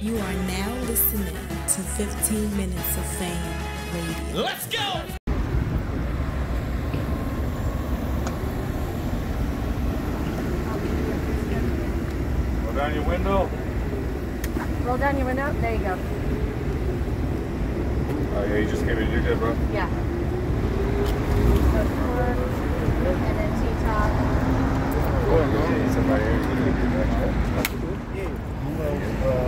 You are now listening to 15 Minutes of Fame Radio. Let's go! Roll down your window. Roll down your window. There you go. Oh yeah, you just came in. You're good, bro. Yeah. So and then T-top. Somebody here. Yeah.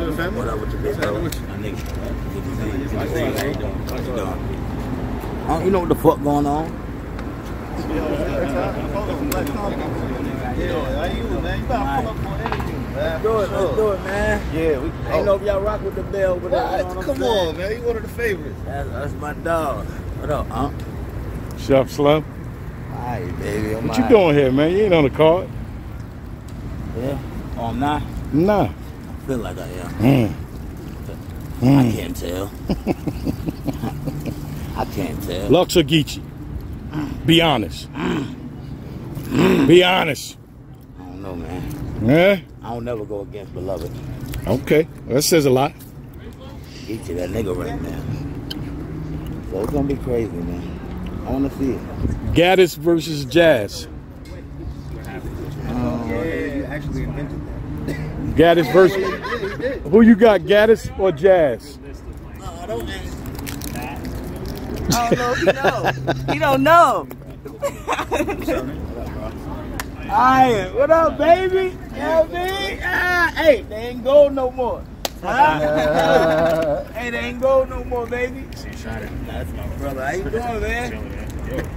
So, what's family? What up with your big bro? My nigga. Good to see you. Good to see you. How you doing? You doing? You know what the fuck going on? Yeah, how you, man? You better pull up on anything, man. Do it. Let's do it, man. Yeah, we. I ain't know if y'all rock with the bell, but What? you know what Come saying? on, man. You one of the favorites. That's, that's my dog. What up, huh? Chef Slim. Alright, baby. I'm What you alright. doing here, man? You ain't on the card. Yeah. Oh, I'm not. Nah. I feel like I am. Mm. I Mm. can't tell. I can't tell. Lux or Geechi? Be honest. Be honest. I don't know, man. Yeah? I don't never go against beloved. Okay. That says a lot. Get you that nigga right now. So it's gonna be crazy, man. I wanna see it. Gaddis versus Jazz. Yeah, you actually invented that. Gaddis versus. Who you got, Gaddis or Jazz? I don't know if he know. He don't know. Alright, what up, baby? You know what I mean? Ah, hey, they ain't gold no more. Huh? hey, they ain't gold no more, baby. That's my brother. How you doing, man?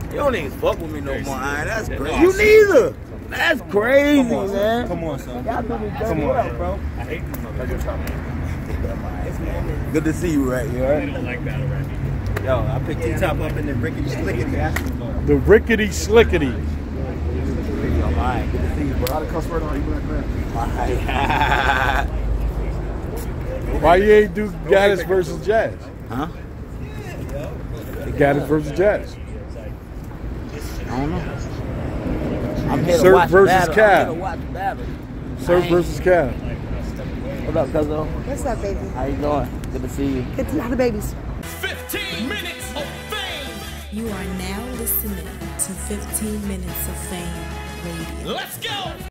You don't even fuck with me no more, alright? That's crazy. You neither. That's crazy, man. Come on, son. Y'all do this Come dirty on, well, bro. Good to see you right here. Right? Yo, I picked T-top up in the rickety slickety. Asking The rickety slickety. Alright, good to see you, bro. How to cuss word on you black man? Alright. Why you ain't do Gaddis versus Jazz? huh? Gaddis versus Jazz. I don't know. I'm here to Surf watch versus battle. Cal. I'm here to watch battle. Surf versus Cal. What up, Cuzzo? What's up, baby? How you doing? Good to see you. Good to know the babies. 15 minutes of fame! You are now listening to 15 Minutes of Fame Radio. Let's go!